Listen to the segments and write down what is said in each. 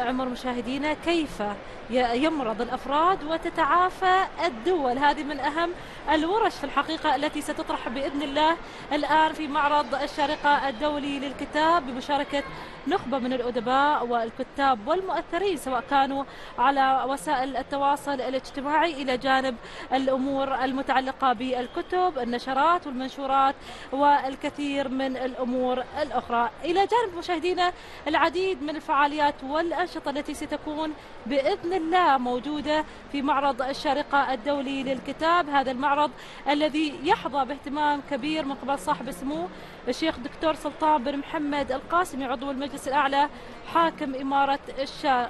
عمر مشاهدينا كيف يمرض الأفراد وتتعافى الدول؟ هذه من أهم الورش في الحقيقة التي ستطرح بإذن الله الآن في معرض الشارقه الدولي للكتاب بمشاركة نخبة من الأدباء والكتاب والمؤثرين سواء كانوا على وسائل التواصل الاجتماعي إلى جانب الأمور المتعلقة بالكتب النشرات والمنشورات والكثير من الأمور الأخرى. إلى جانب مشاهدينا العديد من الفعاليات والانشطه التي ستكون بإذن الله موجودة في معرض الشارقة الدولي للكتاب. هذا المعرض الذي يحظى باهتمام كبير من قبل صاحب السمو الشيخ دكتور سلطان بن محمد القاسمي عضو المجلس الأعلى حاكم إمارة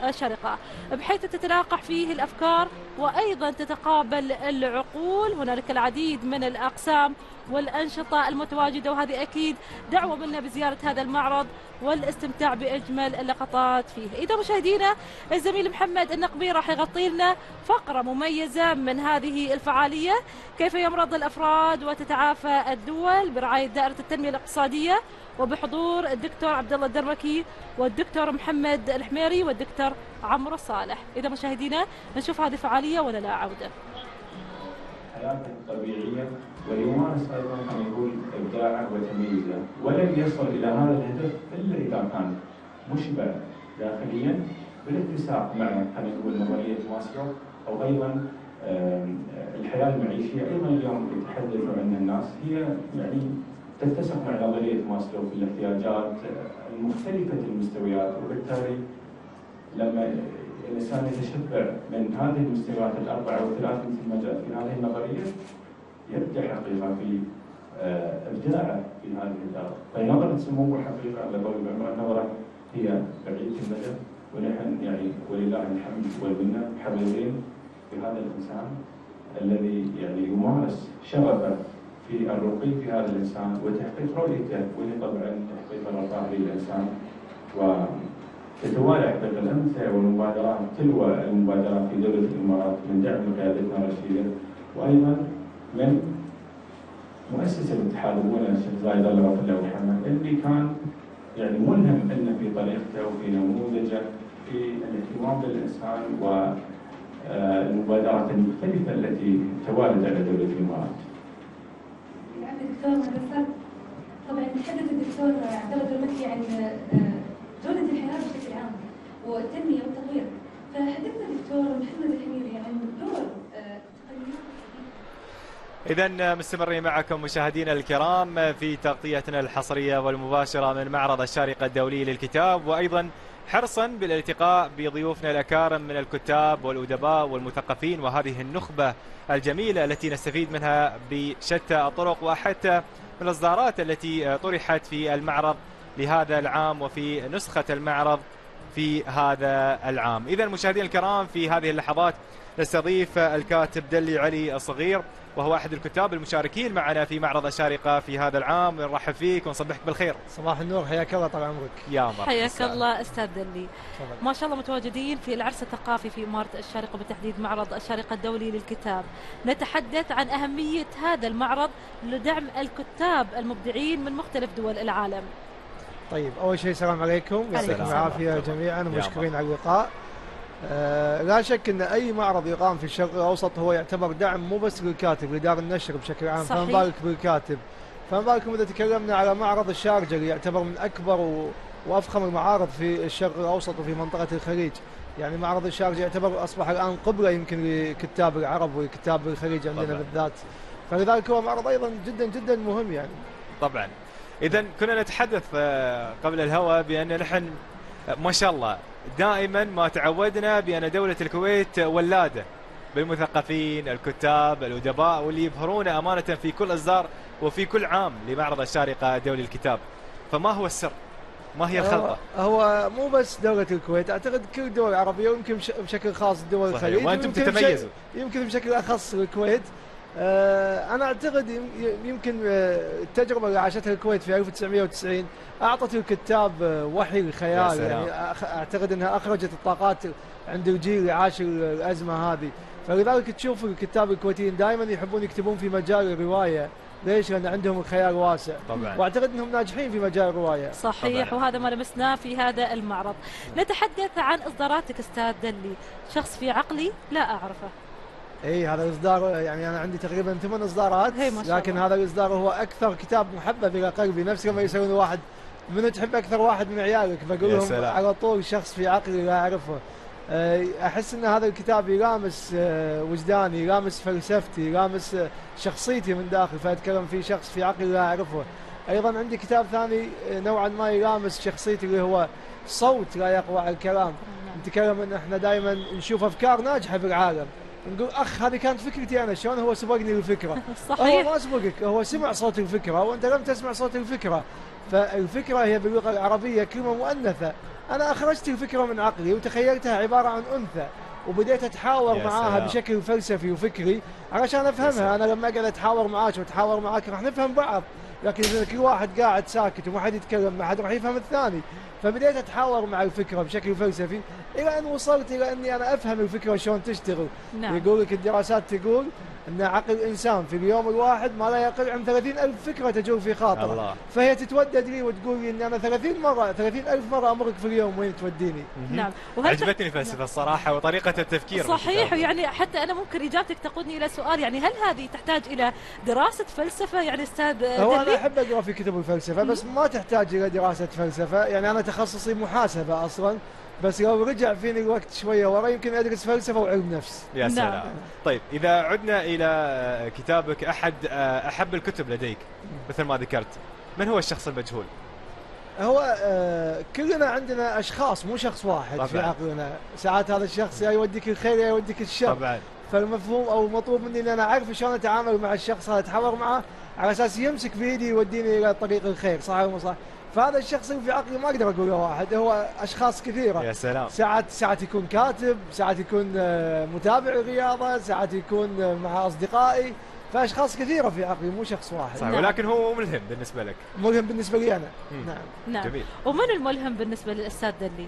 الشارقة. بحيث تتلاقح فيه الأفكار وأيضا تتقابل العقول هنالك العديد من الأقسام والأنشطة المتواجدة وهذه أكيد دعوة منا بزيارة هذا المعرض والاستمتاع بأجمل اللقطات فيه. إذا مشاهدينا الزميل محمد النقبي راح يغطي لنا فقرة مميزة من هذه الفعالية. كيف يمرض الأفراد وتتعافى الدول؟ برعاية دائرة التنمية الاقتصادية وبحضور الدكتور عبد الله الدرمكي والدكتور محمد الحميري والدكتور عمرو صالح. إذا مشاهدينا نشوف هذه الفعالية ولا لا عودة؟ حياته الطبيعية ويمارس أيضا كما يقول إبداعه وتمييزه. ولن يصل إلى هذا الهدف إلا إذا كان مشبع داخليا بالاتساق مع خلينا نقول نظرية ماسلو أو أيضا الحياة المعيشية. أيضا اليوم يتحدثوا عنها الناس. هي يعني تتسق مع نظرية ماسلو في الاحتياجات المختلفة المستويات وبالتالي لما الإنسان يتشبع من هذه المستويات الاربعه أو الثلاث مثل ما جاء في هذه النظرية يبدا حقيقة في ابداعه في هذه الدار، فنظره سموه حقيقة على قول النظرة هي بعيده المدى ونحن يعني ولله الحمد والمنة حريصين بهذا الإنسان الذي يعني يمارس شغفه في الرقي في هذا الإنسان وتحقيق رؤيته وهي طبعا تحقيق الرفاه للإنسان. و تتوالى حقيقة الأمثلة والمبادرات تلو المبادرات في دولة الإمارات من دعم قيادتنا الرشيدة وأيضا من مؤسسة الاتحاد أبونا الشيخ زايد الله غفر له ويرحمه اللي كان يعني ملهم لنا في طريقته وفي نموذجه في الاهتمام بالإنسان والمبادرات المختلفة التي توالت على دولة الإمارات. يعني دكتور طبعا تحدث الدكتور عبد الله عن جودة الحياة بشكل عام والتنمية والتطوير فحدثنا دكتور محمد الحميري عن دور آه، إذا مستمرين معكم مشاهدينا الكرام في تغطيتنا الحصرية والمباشرة من معرض الشارقة الدولي للكتاب وأيضا حرصا بالالتقاء بضيوفنا الأكارم من الكتاب والأدباء والمثقفين. وهذه النخبة الجميلة التي نستفيد منها بشتى الطرق وحتى من الإصدارات التي طرحت في المعرض لهذا العام وفي نسخة المعرض في هذا العام. إذا مشاهدينا الكرام في هذه اللحظات نستضيف الكاتب دلي علي الصغير وهو أحد الكتاب المشاركين معنا في معرض الشارقة في هذا العام. نرحب فيك ونصبحك بالخير. صباح النور حياك الله طال عمرك. يا مرحبا. حياك الله أستاذ دلي. ما شاء الله متواجدين في العرس الثقافي في إمارة الشارقة بالتحديد معرض الشارقة الدولي للكتاب. نتحدث عن أهمية هذا المعرض لدعم الكتاب المبدعين من مختلف دول العالم. طيب أول شيء السلام عليكم. يعطيكم العافية جميعا ومشكورين على اللقاء. آه لا شك إن أي معرض يقام في الشرق الأوسط هو يعتبر دعم مو بس للكاتب لدار النشر بشكل عام. فما بالك بالكاتب؟ فما بالكم إذا تكلمنا على معرض الشارجة اللي يعتبر من أكبر و... وأفخم المعارض في الشرق الأوسط وفي منطقة الخليج. يعني معرض الشارجة يعتبر أصبح الآن قبلة يمكن لكتاب العرب وكتاب الخليج عندنا طبعا. بالذات. فلذلك هو معرض أيضا جدا جدا مهم يعني. طبعا. إذا كنا نتحدث آه، قبل الهواء بأن نحن آه، ما شاء الله دائما ما تعودنا بأن دولة الكويت ولادة بالمثقفين الكتاب الأدباء واللي يظهرون أمانة في كل اصدار وفي كل عام لمعرض الشارقة الدولي للكتاب فما هو السر؟ ما هي الخلطة؟ هو مو بس دولة الكويت أعتقد كل الدول العربيه ويمكن بشكل خاص دول الخليج وأنتم تتميزوا. يمكن بشكل أخص الكويت. أنا أعتقد يمكن آه، التجربة اللي عاشتها الكويت في 1990 أعطت الكتاب آه، وحي الخيال. يعني أعتقد إنها أخرجت الطاقات عند الجيل اللي عاش الأزمة هذه. فلذلك تشوف الكتاب الكويتيين دائما يحبون يكتبون في مجال الرواية. ليش؟ لأن عندهم الخيال واسع. طبعا. وأعتقد إنهم ناجحين في مجال الرواية. صحيح طبعاً. وهذا ما لمسناه في هذا المعرض. نتحدث عن إصداراتك أستاذ دلي. شخص في عقلي لا أعرفه. اي هذا الاصدار يعني أنا عندي تقريبا ثمان إصدارات هي ما شاء لكن الله. هذا الإصدار هو أكثر كتاب محبب إلى قلبي نفس لما يسالون واحد. منو تحب أكثر واحد من عيالك؟ بقول لهم. على طول شخص في عقلي لا أعرفه. آه، أحس إن هذا الكتاب يلامس آه، وجداني يلامس فلسفتي يلامس آه، شخصيتي من داخل فأتكلم فيه شخص في عقلي لا أعرفه. أيضا عندي كتاب ثاني نوعا ما يلامس شخصيتي اللي هو صوت لا يقوى على الكلام نتكلم إن إحنا دائما نشوف أفكار ناجحة في العالم. نقول أخ هذه كانت فكرتي أنا شلون هو سبقني الفكرة؟ هو صحيح. ما سبقك هو سمع صوت الفكرة وأنت لم تسمع صوت الفكرة. فالفكرة هي باللغة العربية كلمة مؤنثة. أنا أخرجت الفكرة من عقلي وتخيلتها عبارة عن أنثى وبديت أتحاور معاها سلام. بشكل فلسفي وفكري علشان. أفهمها. أنا لما أقعد أتحاور معاك وأتحاور معاك راح نفهم بعض. لكن إذا كل واحد قاعد ساكت وما حد يتكلم ما حد راح يفهم الثاني. فبديت أتحاور مع الفكرة بشكل فلسفي إلى أن وصلت إلى أني أنا أفهم الفكرة شلون تشتغل. نعم. يقول لك الدراسات تقول أن عقل الإنسان في اليوم الواحد ما لا يقل عن 30 ألف فكرة تجول في خاطرة. الله. فهي تتودد لي وتقول لي أن أنا 30 مره 30 ألف مرة أمرك في اليوم وين توديني؟ نعم. وهل عجبتني الفلسفه الصراحة وطريقة التفكير صحيح يعني حتى أنا ممكن إجابتك تقودني إلى سؤال يعني هل هذه تحتاج إلى دراسة فلسفة؟ يعني أستاذ هو أنا دلي أحب أقرأ في كتب الفلسفة بس ما تحتاج إلى دراسة فلسفة. يعني أنا تخصصي محاسبة أصلا بس لو رجع فيني الوقت شوية ورا يمكن أدرس فلسفة وعلم نفس يا نعم. سلام طيب إذا عدنا إلى آه، كتابك أحد آه، أحب الكتب لديك مثل ما ذكرت من هو الشخص المجهول هو آه كلنا عندنا أشخاص مو شخص واحد في طبعاً. عقلنا ساعات هذا الشخص يا يوديك الخير يا يوديك الشر طبعا فالمفهوم أو المطلوب مني إن أنا أعرف شلون أتعامل مع الشخص هذا اتحاور معه على أساس يمسك بيدي يوديني إلى طريق الخير صح ولا مو صح؟ فهذا الشخص اللي في عقلي ما أقدر أقول له واحد هو أشخاص كثيرة. يا سلام. ساعات ساعات يكون كاتب ساعات يكون آه، متابع الرياضه ساعات يكون آه، مع أصدقائي. فأشخاص كثيرة في عقلي مو شخص واحد. صحيح نعم. ولكن هو ملهم بالنسبة لك. مهم بالنسبة لي أنا. مم. نعم. نعم. جميل. ومن الملهم بالنسبة للأستاذ دلي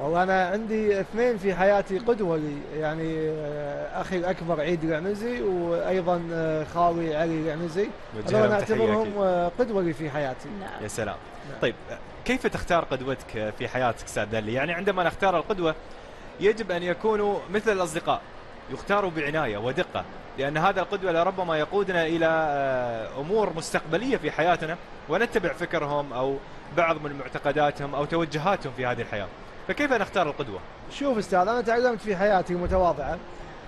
والله أنا عندي اثنين في حياتي قدوة لي. يعني آه، أخي الأكبر عيد العنزي وأيضا آه، خالي علي العنزي هذول أكيد. آه، قدوة لي في حياتي. نعم. يا سلام. نعم. طيب كيف تختار قدوتك في حياتك أستاذ دلي؟ يعني عندما نختار القدوة يجب أن يكونوا مثل الأصدقاء يختاروا بعناية ودقة لأن هذا القدوة لربما يقودنا إلى أمور مستقبلية في حياتنا ونتبع فكرهم أو بعض من معتقداتهم أو توجهاتهم في هذه الحياة. فكيف نختار القدوة؟ شوف أستاذ أنا تعلمت في حياتي المتواضعه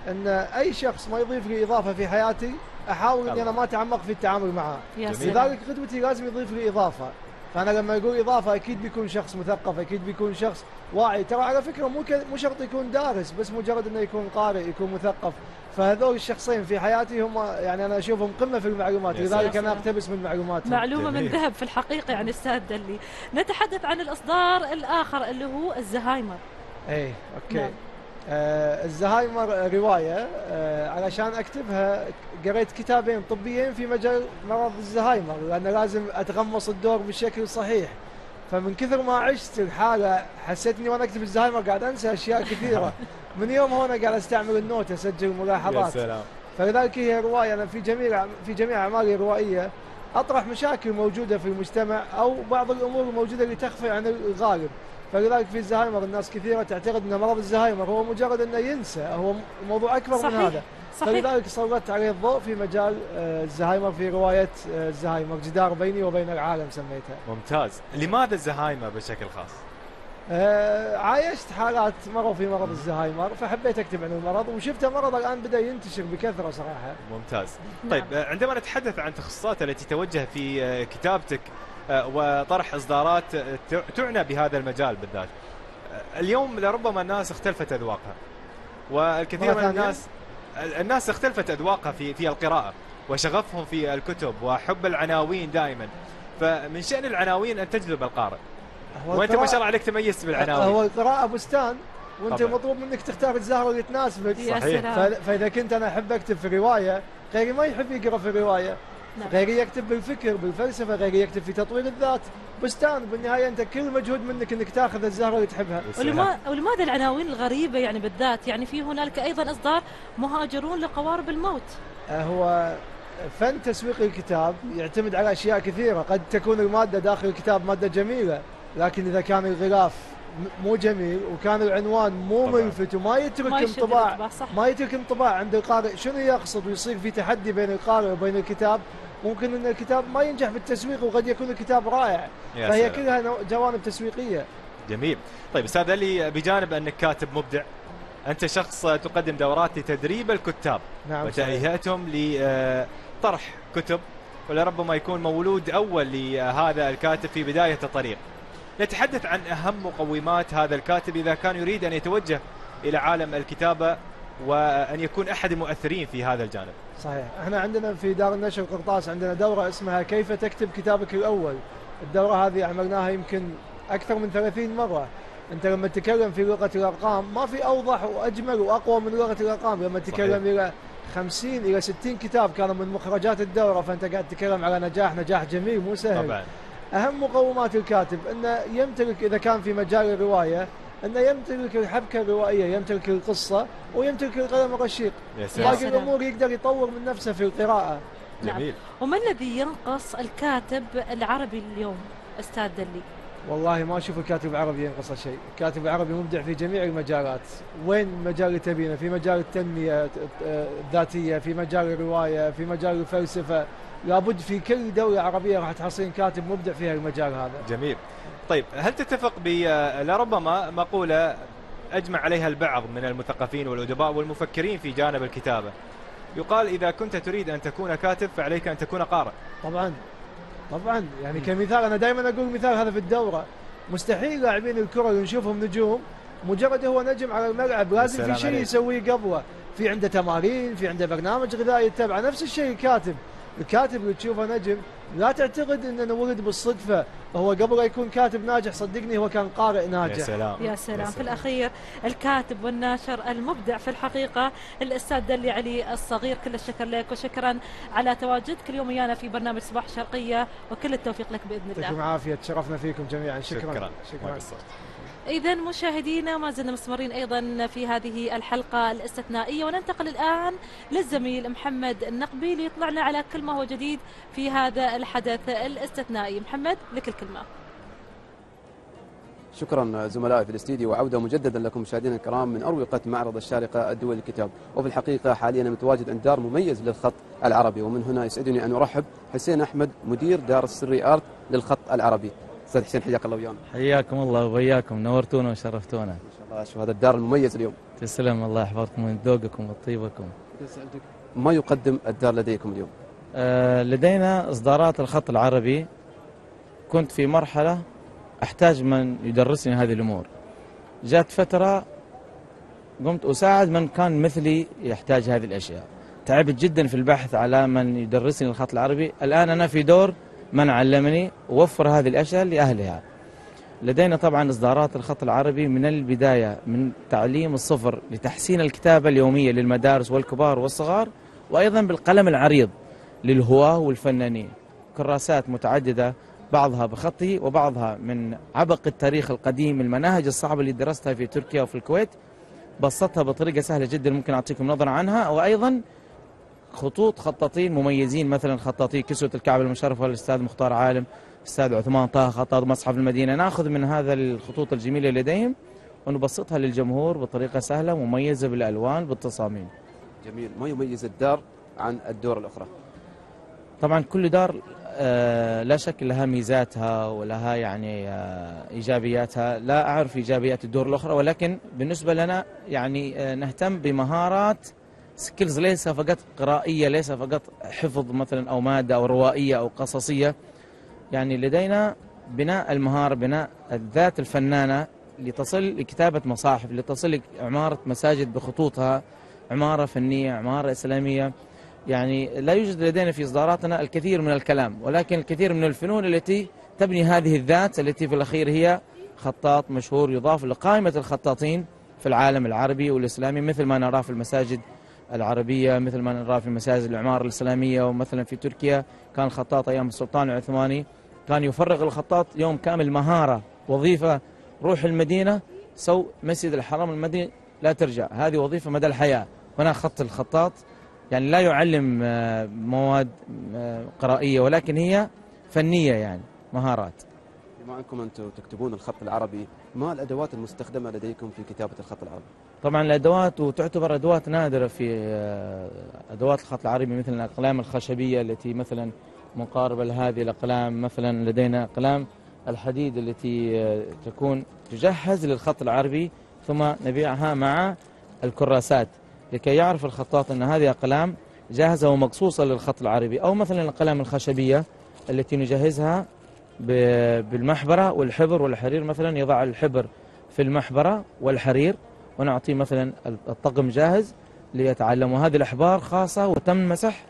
إن أي شخص ما يضيف لي إضافة في حياتي أحاول إني أنا ما أتعمق في التعامل. سلام. لذلك قدوتي لازم يضيف لي إضافة. فأنا لما أقول إضافة أكيد بيكون شخص مثقف أكيد بيكون شخص واعي. ترى على فكرة مو ك- مو شرط يكون دارس بس مجرد إنه يكون قارئ يكون مثقف. فهذول الشخصين في حياتي هم يعني أنا أشوفهم قمة في المعلومات لذلك. أنا أقتبس من معلوماتهم معلومة من. ذهب في الحقيقة يعني أستاذ دلي نتحدث عن الأصدار الآخر اللي هو الزهايمر اي أوكي نعم. آه الزهايمر رواية آه علشان أكتبها قريت كتابين طبيين في مجال مرض الزهايمر لأن لازم أتغمص الدور بالشكل الصحيح فمن كثر ما عشت الحالة حسيت اني وأنا أكتب الزهايمر قاعد أنسى أشياء كثيرة. من يوم هنا قاعد أستعمل النوت أسجل يا ملاحظات سلام. فلذلك هي رواية أنا في جميع في جميع أعمالي الروائية أطرح مشاكل موجودة في المجتمع أو بعض الأمور الموجودة اللي تخفي عن الغالب. فلذلك في الزهايمر الناس كثيرة تعتقد إن مرض الزهايمر هو مجرد إنه ينسى هو موضوع أكبر صحيح. من هذا. صحيح. فلذلك سلطت عليه الضوء في مجال آه، الزهايمر في رواية آه، الزهايمر. جدار بيني وبين العالم سميتها. ممتاز. لماذا الزهايمر بشكل خاص؟ آه، عايشت حالات مروا في مرض الزهايمر فحبيت أكتب عن المرض وشفته مرض الآن بدأ ينتشر بكثرة صراحة. ممتاز. نعم. طيب آه، عندما نتحدث عن تخصصات التي توجه في كتابتك وطرح إصدارات تع- تعنى بهذا المجال بالذات اليوم لربما الناس اختلفت أذواقها والكثير من؟ الناس ال- الناس اختلفت أذواقها في في القراءة وشغفهم في الكتب وحب العناوين دائما. فمن شأن العناوين أن تجذب القارئ. هو وأنت ما شاء الله عليك تميزت هو بالعناوين القراءة بستان وأنت طبعاً. مطلوب منك تختار الزهرة اللي تناسبك يا صحيح. فإذا كنت أنا أحب أكتب في رواية غيري ما يحب يقرأ في الرواية نعم. غيري يكتب بالفكر بالفلسفة غيري يكتب في تطوير الذات. بستان بالنهاية أنت كل مجهود منك إنك تاخذ الزهرة اللي تحبها. ولما ولماذا العناوين الغريبة يعني بالذات؟ يعني في هنالك أيضا أصدار مهاجرون لقوارب الموت. آه، هو فن تسويق الكتاب يعتمد على أشياء كثيرة. قد تكون المادة داخل الكتاب مادة جميلة لكن إذا كان الغلاف مو جميل وكان العنوان مو. ملفت وما ما يترك انطباع ما يترك انطباع عند القارئ شنو يقصد ويصير في تحدي بين القارئ وبين الكتاب؟ ممكن أن الكتاب ما ينجح في التسويق وقد يكون الكتاب رائع فهي. كلها جوانب تسويقية جميل طيب أستاذ علي بجانب أنك كاتب مبدع أنت شخص تقدم دورات لتدريب الكتاب نعم. وتهيئتهم لطرح كتب ولربما يكون مولود أول لهذا الكاتب في بداية الطريق. نتحدث عن أهم مقومات هذا الكاتب إذا كان يريد أن يتوجه إلى عالم الكتابة وأن يكون أحد المؤثرين في هذا الجانب. صحيح. إحنا عندنا في دار النشر قرطاس عندنا دورة اسمها كيف تكتب كتابك الأول. الدورة هذه عملناها يمكن أكثر من 30 مرة. أنت لما تتكلم في لغة الأرقام ما في أوضح وأجمل وأقوى من لغة الأرقام. لما تتكلم إلى 50 إلى 60 كتاب كانوا من مخرجات الدورة فأنت قاعد تتكلم على نجاح نجاح جميل مو سهل. طبعا. أهم مقومات الكاتب إنه يمتلك إذا كان في مجال الرواية انه يمتلك الحبكة الروائية يمتلك القصة ويمتلك القلم الرشيق. يا سلام. باقي. الأمور يقدر يطور من نفسه في القراءة. نعم. جميل وما الذي ينقص الكاتب العربي اليوم أستاذ دلي؟ والله ما أشوف الكاتب العربي ينقص شيء، الكاتب العربي مبدع في جميع المجالات، وين المجال اللي تبينه؟ في مجال التنمية الذاتية، في مجال الرواية، في مجال الفلسفة، لابد في كل دولة عربية راح تحصلين كاتب مبدع في المجال هذا. جميل. طيب هل تتفق ب لربما مقولة أجمع عليها البعض من المثقفين والأدباء والمفكرين في جانب الكتابة؟ يقال إذا كنت تريد أن تكون كاتب فعليك أن تكون قارئ. طبعا طبعا. يعني كمثال أنا دائما أقول مثال هذا في الدورة. مستحيل لاعبين الكرة اللي نشوفهم نجوم. مجرد هو نجم على الملعب لازم في شيء. يسويه قبله. في عنده تمارين في عنده برنامج غذائي يتبعه نفس الشيء الكاتب الكاتب اللي تشوفه نجم لا تعتقد انه ولد بالصدفة هو قبل لا يكون كاتب ناجح صدقني هو كان قارئ يا ناجح. سلام. يا سلام. في الأخير الكاتب والناشر المبدع في الحقيقة الأستاذ دلي علي الصغير كل الشكر لك وشكرا على تواجدك اليوم ويانا في برنامج صباح الشرقية وكل التوفيق لك بإذن الله. يعطيكم العافية تشرفنا فيكم جميعا. شكرا. شكرا. ما شكرا قصرت. إذا مشاهدينا ما زلنا مستمرين أيضا في هذه الحلقة الاستثنائية وننتقل الآن للزميل محمد النقبي ليطلعنا على كل ما هو جديد في هذا الحدث الاستثنائي. محمد لك الكلمة. شكرا زملائي في الاستديو وعودة مجددا لكم مشاهدينا الكرام من أروقة معرض الشارقة الدولي للكتاب. وفي الحقيقة حاليا متواجد عند دار مميز للخط العربي ومن هنا يسعدني أن أرحب حسين أحمد مدير دار السري آرت للخط العربي. أستاذ حسين حياك الله ويانا. حياكم الله وبياكم نورتونا وشرفتونا. ما شاء الله شو هذا الدار المميز اليوم. تسلم الله يحفظكم من ذوقكم وطيبكم ما يقدم الدار لديكم اليوم؟ آه لدينا إصدارات الخط العربي. كنت في مرحلة أحتاج من يدرسني هذه الأمور. جات فترة قمت أساعد من كان مثلي يحتاج هذه الأشياء. تعبت جدا في البحث على من يدرسني الخط العربي. الآن أنا في دور من علمني ووفر هذه الأشياء لأهلها. لدينا طبعا إصدارات الخط العربي من البداية من تعليم الصفر لتحسين الكتابة اليومية للمدارس والكبار والصغار وأيضا بالقلم العريض للهواة والفنانين. كراسات متعددة بعضها بخطي وبعضها من عبق التاريخ القديم المناهج الصعبة اللي درستها في تركيا وفي الكويت. بسطتها بطريقة سهلة جدا ممكن أعطيكم نظره عنها. وأيضا خطوط خطاطين مميزين مثلا خطاطي كسوة الكعبه المشرفه الاستاذ مختار عالم الاستاذ عثمان طه خطاط مصحف المدينة. ناخذ من هذا الخطوط الجميلة لديهم ونبسطها للجمهور بطريقة سهلة مميزه بالألوان بالتصاميم جميل. ما يميز الدار عن الدور الأخرى؟ طبعا كل دار آه، لا شك لها ميزاتها ولها يعني آه، إيجابياتها. لا أعرف إيجابيات الدور الأخرى ولكن بالنسبة لنا يعني آه، نهتم بمهارات سكيلز ليس فقط قرائية ليس فقط حفظ مثلا أو مادة أو روائية أو قصصية. يعني لدينا بناء المهارة بناء الذات الفنانة لتصل لكتابة مصاحف لتصل لعمارة مساجد بخطوطها عمارة فنية عمارة إسلامية. يعني لا يوجد لدينا في إصداراتنا الكثير من الكلام ولكن الكثير من الفنون التي تبني هذه الذات التي في الأخير هي خطاط مشهور يضاف لقائمة الخطاطين في العالم العربي والإسلامي مثل ما نراه في المساجد العربية مثل ما نراه في مساجد العماره الإسلامية ومثلا في تركيا كان خطاط أيام السلطان العثماني كان يفرغ الخطاط يوم كامل مهارة وظيفة روح المدينة سو مسجد الحرم المدني لا ترجع. هذه وظيفة مدى الحياة. هنا خط الخطاط يعني لا يعلم مواد قرائية ولكن هي فنية يعني مهارات. بما أنكم أنتم تكتبون الخط العربي ما الأدوات المستخدمة لديكم في كتابة الخط العربي؟ طبعا الأدوات وتعتبر أدوات نادرة في أدوات الخط العربي مثل الأقلام الخشبية التي مثلا مقاربة لهذه الأقلام مثلا لدينا أقلام الحديد التي تكون تجهز للخط العربي ثم نبيعها مع الكراسات لكي يعرف الخطاط أن هذه أقلام جاهزة ومقصوصة للخط العربي أو مثلا الأقلام الخشبية التي نجهزها بالمحبرة والحبر والحرير مثلا يضع الحبر في المحبرة والحرير ونعطيه مثلا الطقم جاهز ليتعلم وهذه الأحبار خاصة وتم مسح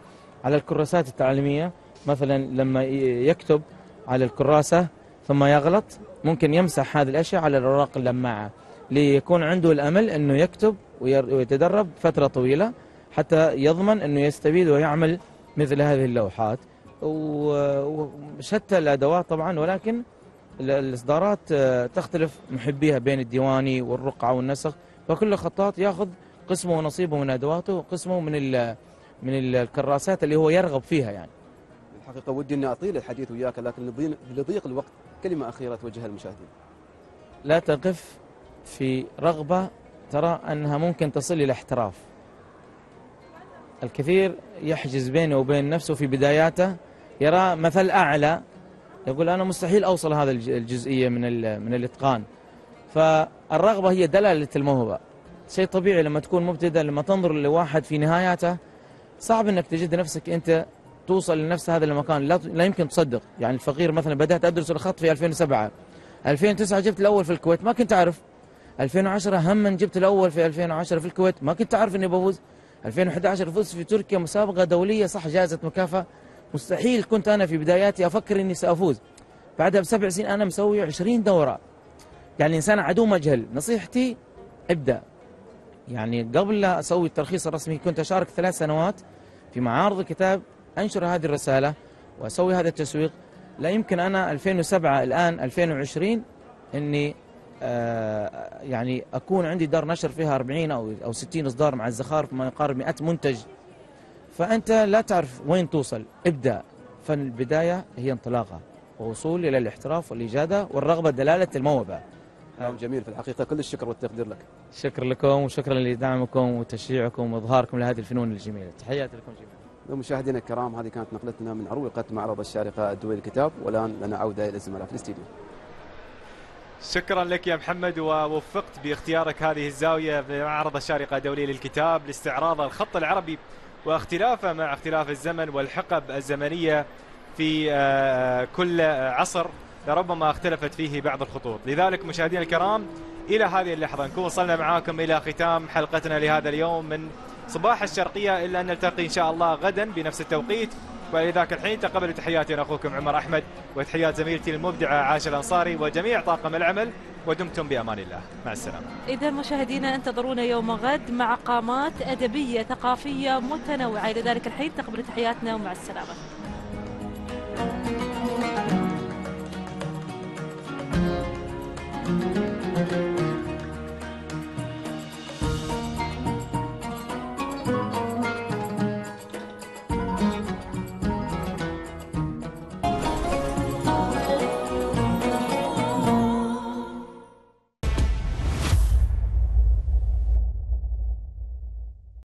على الكراسات التعليمية. مثلا لما يكتب على الكراسة ثم يغلط ممكن يمسح هذه الأشياء على الأوراق اللماعة. ليكون عنده الأمل أنه يكتب ويتدرب فترة طويلة حتى يضمن أنه يستفيد ويعمل مثل هذه اللوحات. وشتى الأدوات طبعا ولكن الإصدارات تختلف محبيها بين الديواني والرقعة والنسخ. فكل خطاط ياخذ قسمه ونصيبه من أدواته وقسمه من من الكراسات اللي هو يرغب فيها يعني. الحقيقة ودي أني أطيل الحديث وياك لكن لضيق الوقت. كلمة أخيرة توجهها للمشاهدين. لا تقف في رغبة ترى أنها ممكن تصل إلى احتراف. الكثير يحجز بينه وبين نفسه في بداياته يرى مثل أعلى يقول أنا مستحيل أوصل هذا الجزئية من من الإتقان. فالرغبة هي دلالة الموهبة. شيء طبيعي لما تكون مبتدئ لما تنظر لواحد في نهاياته صعب إنك تجد نفسك أنت توصل لنفس هذا المكان. لا, لا يمكن تصدق. يعني الفقير مثلا بدأت أدرس الخط في 2007 2009 جبت الأول في الكويت ما كنت أعرف. 2010 هم جبت الأول في 2010 في الكويت ما كنت أعرف إني بفوز. 2011 فزت في تركيا مسابقة دولية صح جائزة مكافأة. مستحيل كنت أنا في بداياتي أفكر إني سأفوز. بعدها بسبع سنين أنا مسوي 20 دورة. يعني إنسان عدو مجهل. نصيحتي ابدأ. يعني قبل لا أسوي الترخيص الرسمي كنت أشارك ثلاث سنوات في معارض الكتاب أنشر هذه الرسالة وأسوي هذا التسويق. لا يمكن أنا 2007 الآن 2020 إني آه يعني أكون عندي دار نشر فيها 40 أو أو 60 إصدار مع الزخارف ما يقارب 100 منتج. فأنت لا تعرف وين توصل. ابدأ. فالبداية هي انطلاقة ووصول إلى الاحتراف والإجادة والرغبة دلالة الموهبة. كلام جميل. في الحقيقة كل الشكر والتقدير لك. شكرا لكم وشكرا لدعمكم وتشجيعكم وإظهاركم لهذه الفنون الجميلة. تحياتي لكم جميعا. مشاهدينا الكرام هذه كانت نقلتنا من أروقة معرض الشارقة الدولي للكتاب والآن لنا عودة إلى الزملاء في الاستديو. شكرا لك يا محمد ووفقت باختيارك هذه الزاوية في معرض الشارقة الدولي للكتاب لاستعراض الخط العربي واختلافه مع اختلاف الزمن والحقب الزمنية في كل عصر. لربما اختلفت فيه بعض الخطوط. لذلك مشاهدينا الكرام إلى هذه اللحظة نكون وصلنا معاكم إلى ختام حلقتنا لهذا اليوم من صباح الشرقية إلا أن نلتقي إن شاء الله غدا بنفس التوقيت. وإلى ذاك الحين تقبلوا تحياتي أخوكم عمر أحمد وتحيات زميلتي المبدعة عاشة الأنصاري وجميع طاقم العمل ودمتم بأمان الله. مع السلامة. إذا مشاهدينا انتظرونا يوم غد مع قامات أدبية ثقافية متنوعة. إلى ذلك الحين تقبلوا تحياتنا ومع السلامة.